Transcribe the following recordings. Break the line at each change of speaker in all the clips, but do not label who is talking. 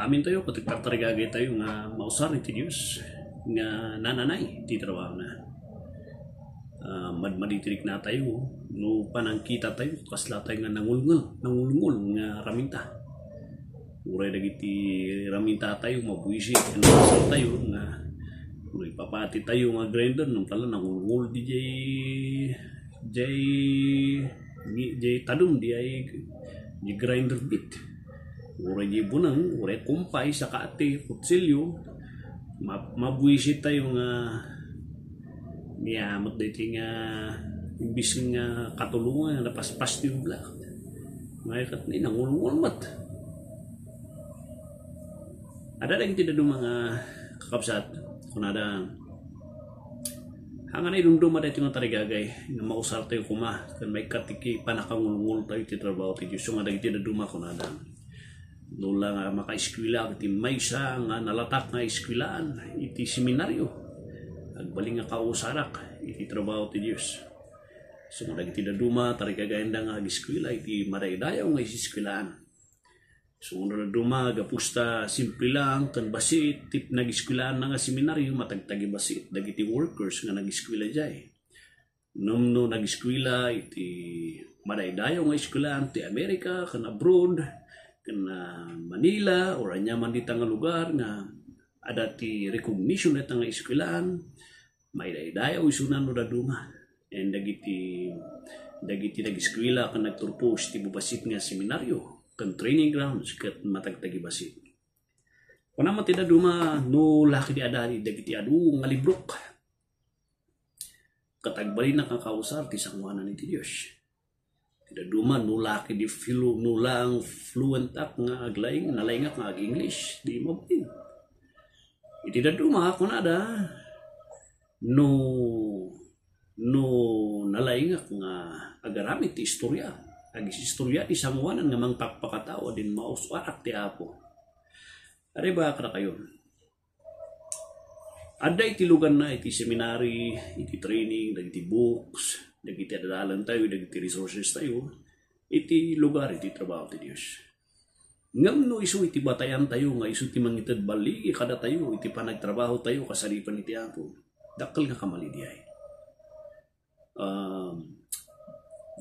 Amin tayo, patagtartarigagay tayo nga mausar iti Diyos nga nananay ti trabaho na. Uh, madmaditirik na tayo, no panangkita tayo, kasla tayo nga nangulngul, nangulngul nga raminta. Uray dagiti raminta tayo, mabuisi, kanasal tayo nga uray papati tayo nga grinder, nung pala nangulngul di jay jay jay tadum di ay di grinder bit Uray di bunang, uray kumpay sa kaate, kutsilyo, mabuisit tayo nga niyamot dito nga imbis nga katulungan na paspas yung black. Ngayon kat ni nangulungat. Ada lagi tidak mga kakapsat kung ada Hangan ay dumdum ada ito nga tarigagay nga mausar tayo kuma kan may katiki panakangulungul tayo ti trabaho ti Diyos nga dagiti na duma kung ada nula nga makaeskwela iti maysa nga nalatak nga eskwelaan iti seminaryo. Agbaling nga kausarak iti trabaho ti Dios so nga dagiti duma tari kagayanda nga eskwela iti maraydayaw nga iskwelaan so nga duma gapusta simple lang kan basit tip nag-eskwelaan nga seminaryo matagtagi basit. Dagiti workers nga nag-eskwela jay num no nag-eskwela iti maraydayaw nga eskwelaan ti Amerika kan abroad kana Manila or anya man dita nga lugar nga ada ti recognition na nga eskwelaan may daydayaw isunan no daduma and dagiti dagiti nag-eskwela kan nagturpos ti bubasit nga seminaryo. kan training grounds kat matagtagi basit kuna man ti daduma no laki di adari dagiti adu nga librok katagbali na kakausar ti sangwanan ni ti Diyos Tidak duma nula di flu nulang fluent ak nga aglaing nalaingak nga ag English di mo din. Tidak duma kung ada no no nalaingak nga agaramit ti istorya. Agis istorya ti sanguanan nga mang pakpakatawa din mauswarak ti apo. Ari ba kada kayo? Ada iti lugan na iti seminary, iti training, iti books, dagiti adalan tayo, dagiti resources tayo, iti lugar, iti trabaho ti Diyos. Ngam no isu iti batayan tayo, nga isu ti mangitad bali, kada tayo, iti panagtrabaho tayo, kasalipan iti apo. Dakal nga kamali di ay. Um,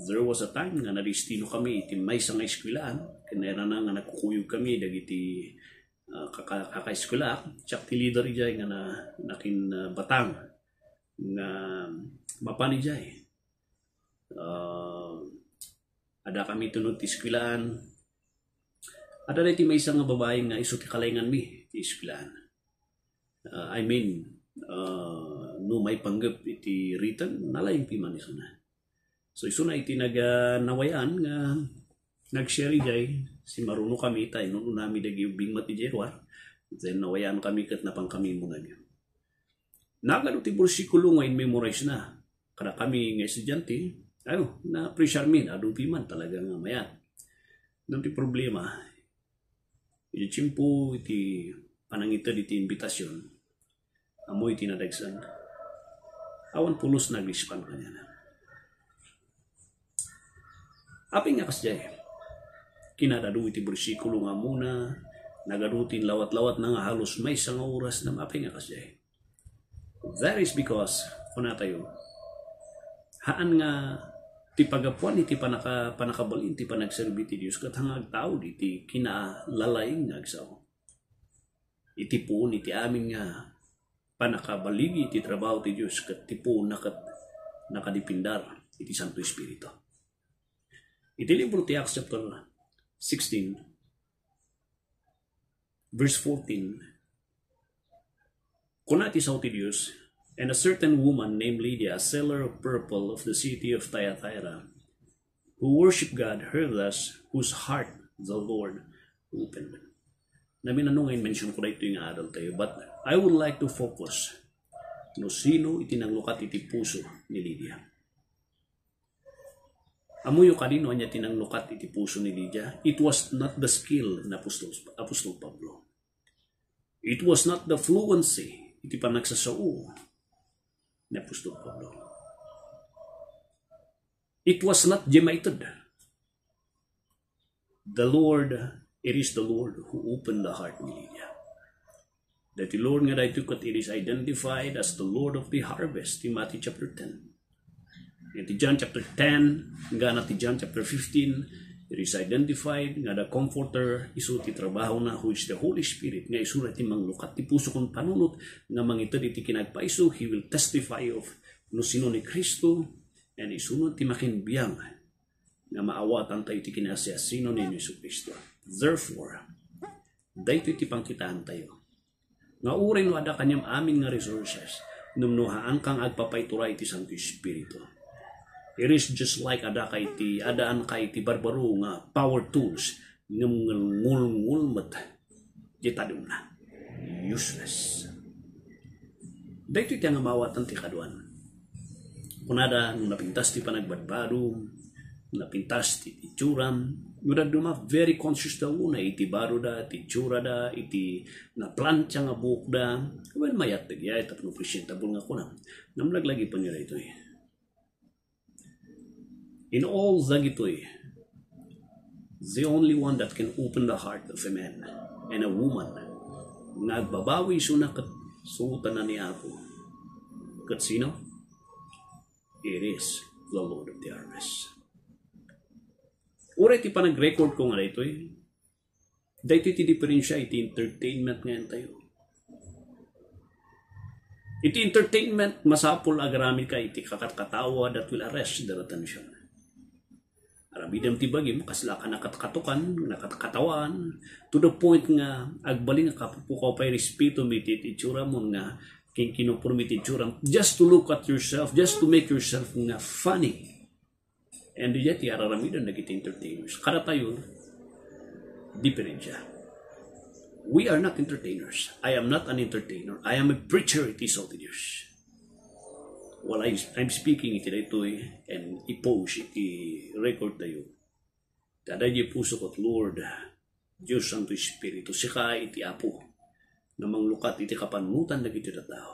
there was a time nga nadistino kami, iti may sa nga eskwilaan, kanera na nga nagkukuyog kami, dagiti uh, kaka-eskwela, tsak ti leader ijay nga na, nakin uh, batang, nga mapani jay. Uh, ada kami tunod ti iskwilaan ada iti may nga babae nga iso ti kalayngan mi ti iskwilaan uh, I mean uh, no may panggap iti written nalayang ti man iso na so iso na iti naganawayan nga nag-share jay si maruno kami tayo no nami dagi ubing mati jerwa then nawayan kami kat napang kami mga niyo Nagano ti bersikulo nga in memorize na. Kada kami nga estudyante, ayo, na pressure min, adupi man talaga nga maya. Nang ti problema, iti chimpo, iti panangita iti imbitasyon, amoy iti nadagsan. Awan pulos naglispan kanya na. Aping nga kasjay, kinadadu iti bersikulo nga muna, nagadutin lawat-lawat na nga halos may isang oras na aping nga kasjay. That is because, kuna tayo, haan nga ti pagapuan iti panaka panakabalin ti panagserbi ti Dios kat hangag tao iti kinalalaing nga agsaw. Iti po iti amin nga panakabaligi iti trabaho ti Dios kat ti po nakat nakadipindar iti Santo Espiritu. Iti libro ti Acts chapter 16 verse 14 Kunati sa ti Dios and a certain woman named Lydia, a seller of purple of the city of Thyatira, who worshiped God, heard us, whose heart the Lord opened. Namin ano ngayon mention ko na ito yung adult tayo, but I would like to focus no sino itinanglukat iti puso ni Lydia. Amuyo kanino niya tinanglukat iti puso ni Lydia? It was not the skill na Apostol, Apostol Pablo. It was not the fluency iti panagsasao ni Apostol Pablo. It was not gemited. the Lord, it is the Lord who opened the heart ni Lydia. That the Lord nga dahito kat it is identified as the Lord of the harvest in Matthew chapter 10. In John chapter 10, nga na ti John chapter 15, it is identified nga the comforter isu ti trabaho na who is the Holy Spirit nga isura ti manglukat ti puso kong panunot nga mangitad iti kinagpaiso he will testify of no sino ni Kristo and isunod ti makinbiyang nga maawatan tayo ti kinasya sino ni Yesu Kristo. Therefore, dahito ti pangkitaan tayo. Nga urin no ada kanyang amin nga resources numnuhaan kang agpapaytura iti Santo Espiritu. It is just like ada kay ti adaan kay ti barbaro nga power tools ngam ngulngulmat jitadum na. Useless. Dahito iti nga mawatan ti kaduan. Kunada nung napintas ti panagbadbado, napintas ti ituram, Mura duma very conscious da una iti baro da, iti tsura da, iti na plancha nga buhok da. Well, mayat da gaya, tapno presentable nga kuna. Namlaglagi pa nila ito eh. In all dagitoy, the only one that can open the heart of a man and a woman nagbabawi suna kat suutan na ni Apo. Kat sino? It is the Lord of the harvest. Ura iti pa nag-record ko nga ito eh. Dahito iti diferensya iti entertainment ngayon tayo. Iti entertainment masapol agarami ka iti katawa that will arrest their attention. Arabidam ti bagim kasla ka nakatkatukan, nakatkatawan to the point nga agbaling nga kapupukaw pa'y respeto miti iti tsura mo nga king kinupurmiti tsura just to look at yourself, just to make yourself nga funny. And yet, yararamidan na kita entertainers. Kada tayo, different siya. We are not entertainers. I am not an entertainer. I am a preacher, it is all the years. While I, I'm speaking iti eh, and i-post iti record tayo. Tada di puso ko't Lord, Diyos Santo Espiritu, sika iti apo, na manglukat iti kapanutan na na tao.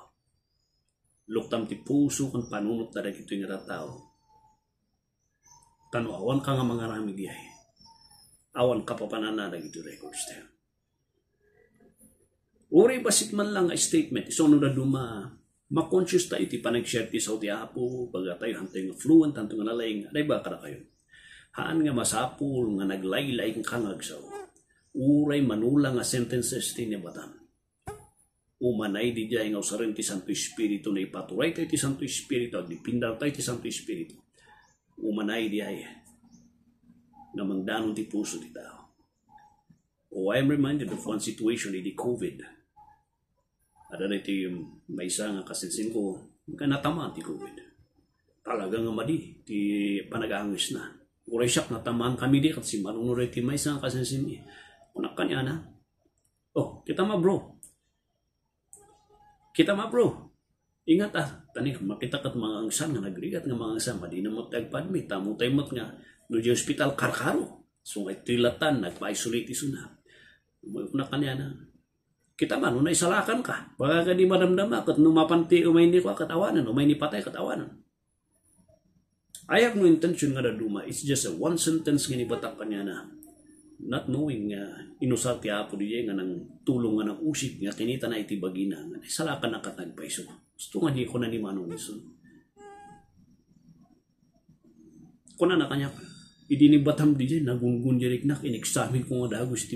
Luktam ti puso kung panunot na iti nga tao tanu awan ka nga mga rami diay. Awan ka pa pananada ito records tayo. Uri basit man lang a statement, iso na duma, makonscious ta iti panag-share ti Saudi Apo, baga tayo hantay nga fluent, hantay nga nalaing, aday ba kada kayo? Haan nga masapul, nga naglaylay ka nga agsaw. Uray manula nga sentences ti ni Batam. Umanay di dyan nga usarin ti Santo Espiritu na ipaturay tayo ti Santo Espiritu, at dipindal tayo ti Santo Espiritu umanay di ay na mangdanon ti puso ti tao. Oh, I am reminded of one situation, di COVID. Ada na iti may isa nga kasinsin ko, ka natamaan ti COVID. Talaga nga madi, ti panagangis na. Uray siya natamaan kami di, kasi manunuray ti may isa nga kasinsin ni. Kunak kanya na. Oh, kita ma bro. Kita ma bro. Ingat ah, tani makita kat mga angsan nga nagrigat nga mga angsan madi na mo tagpadmi tamo tay mat nga no di hospital karkaro. So ay trilatan nagpa-isolate isuna. Mo na kanya na. Kita man unay salakan ka. Baka ka di madamdama kat numapanti umay ni ko katawanan, umay ni patay katawanan. I have no intention nga na duma. It's just a one sentence nga ni batak kanya na not knowing nga uh, inusal ti apo di nga nang tulong nga ng usik nga kinita na iti bagina nga salakan na katagpaiso gusto nga di ko na ni manong iso kuna na kanya idi ni batam di dyan nagungun di riknak in-examine ko nga dagos ti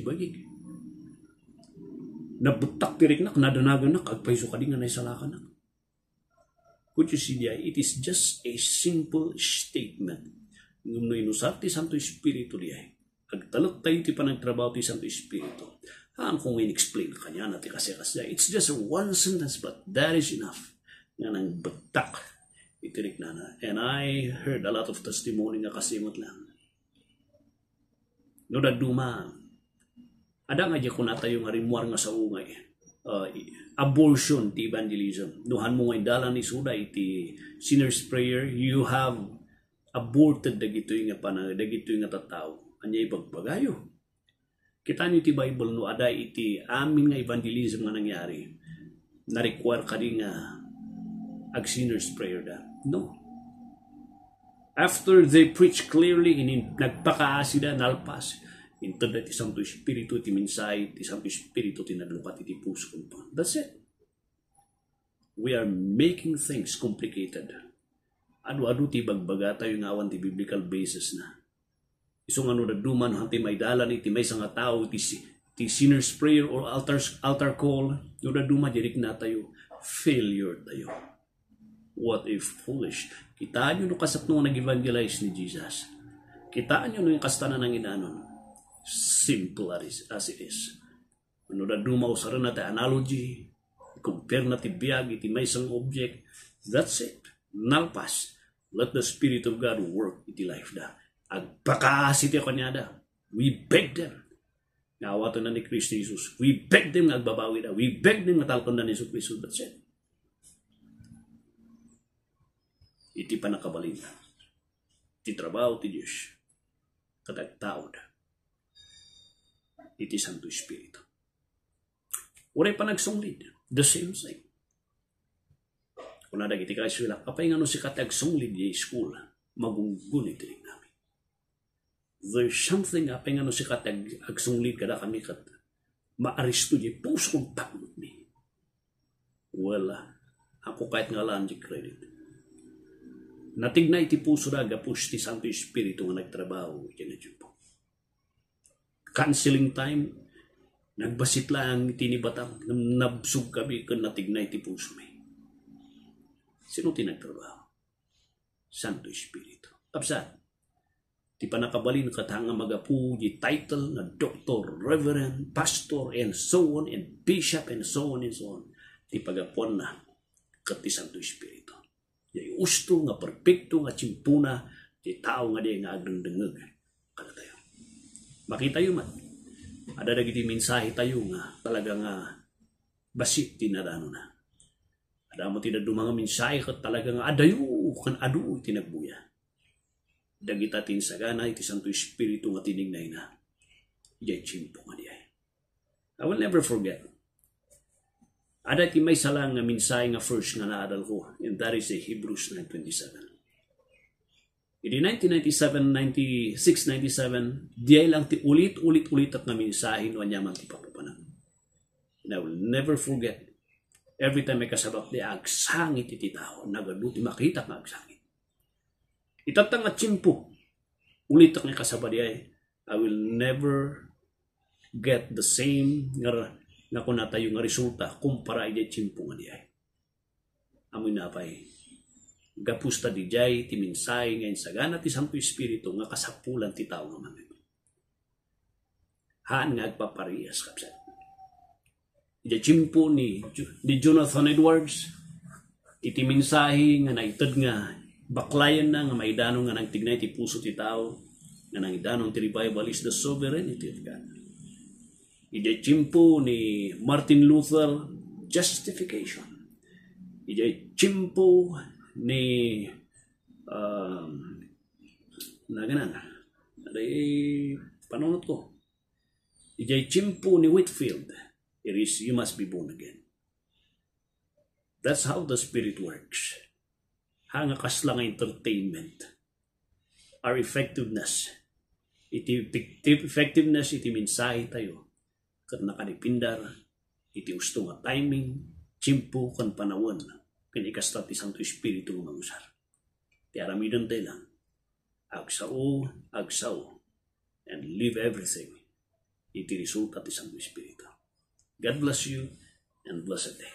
nabutak ti riknak nadanagan na kagpaiso ka di nga naisalakan na Could you see It is just a simple statement. Ngum no inusal ti Santo Espiritu di ay agtalot tayo ti panagtrabaho ti Santo Espiritu. Haan kung in-explain kanya na ti kasi kasi it's just one sentence but that is enough. Nga nang batak itirik na na. And I heard a lot of testimony nga kasimot lang. No da duma. Ada nga ko na tayo nga rimuar nga sa ungay. Uh, abortion ti evangelism. Duhan mo nga dalan ni Suda iti sinner's prayer. You have aborted dagitoy nga panag dagitoy nga tataw anyay bagbagayo. Kita ni ti Bible no ada iti amin nga evangelism nga nangyari. Na-require ka din nga ag sinner's prayer da. No. After they preach clearly, in, nagpakaasida, nalpas, Inted ti Santo Espiritu ti minsay, ti Santo Espiritu ti naglupat iti puso ko pa. That's it. We are making things complicated. Adu-adu ti bagbaga tayo nga awan ti biblical basis na. Isong ano na duman hanti may dalan iti may nga tao ti, ti sinner's prayer or altar, altar call. Yung na duma dirik na tayo. Failure tayo. What if foolish. Kitaan nyo no kasat nung nag-evangelize ni Jesus. Kitaan nyo no yung kastanan ng inanon. Simple as, it is. Ano na dumaw sa rin natin analogy, compare na ti biyag, iti may isang object. That's it. Nalpas. Let the Spirit of God work iti life da. Agpakaasi ti kanyada. We beg them. Nawato na ni Kristo Jesus. We beg them agbabawi da. We beg them nga talkon na ni Jesus Kristo. That's it. Iti pa nakabalin na. Iti trabaho ti Diyos. Katagtao da. Iti Santo Espiritu. Uray pa nagsunglid. The same thing. Kung nadag iti kayo sila, kapay nga no si katag sunglid di school, magunggun iti namin. There's something apay nga no si katag agsunglid kada kami kat maaristo di puso kong takot mi. Well, ako kahit nga lang di credit. Natignay ti puso na gapus ti Santo Espiritu nga nagtrabaho iti na. Canceling time, nagbasit lang tinibatang, nabsug kami kan natignay ti puso mi. Sino tinagtrabaho? Santo Espiritu. Kapsa, ti panakabalin katanga magapu di title na doctor, reverend, pastor, and so on, and bishop, and so on, and so on. Ti pagapon na kat ti Santo Espiritu. Di usto nga perpekto nga cimpuna ti tao nga di nga agdengdengeg. Kada tayo. Makita yun man. Ada dagiti mensahe tayo nga talaga nga basit tinadano na. Ada mo tinadu mga mensahe kat talaga nga adayo kan adu tinagbuya. Dagita tinsagana iti Santo Espiritu nga tinignay na. Iyay chimpo nga diay. I will never forget. Ada ti may salang nga mensahe nga first nga naadal ko and that is a Hebrews 9.27. In 1997, 96, 97, diay lang ti ulit-ulit-ulit at nga mensahe no anyaman ti papupanan. And I will never forget every time may kasabak di agsangit iti tao, nagaluti makita nga agsangit. Itatang at chimpo, ulit ang kasaba di ay, I will never get the same nga nga kung tayo nga resulta kumpara iti chimpo nga di ay. Amoy na pa'y gapusta di jay ti minsay ngayon sagana ti Santo Espiritu nga kasapulan ti tao nga mga haan nga agpaparehas kapsat. Iti chimpo ni, ni Jonathan Edwards, iti mensahe nga naitad nga baklayan na nga maidanong nga nagtignay ti puso ti tao nga nang idanong ti revival is the sovereignty of God. Iti chimpo ni Martin Luther, justification. Iti chimpo ni um, na ganan. Aday panunot ko. Iti chimpo ni Whitfield, it is you must be born again. That's how the Spirit works. Hanga kaslang entertainment. Our effectiveness. Iti effectiveness, iti mensahe tayo. Kat nakanipindar, iti gusto nga timing, chimpo kan panawan, kinikasta ti Santo Espiritu mangusar. Ti aramidan tayo lang. Agsao, agsao, and leave everything. Iti resulta ti Santo Espiritu. God bless you and blessed day.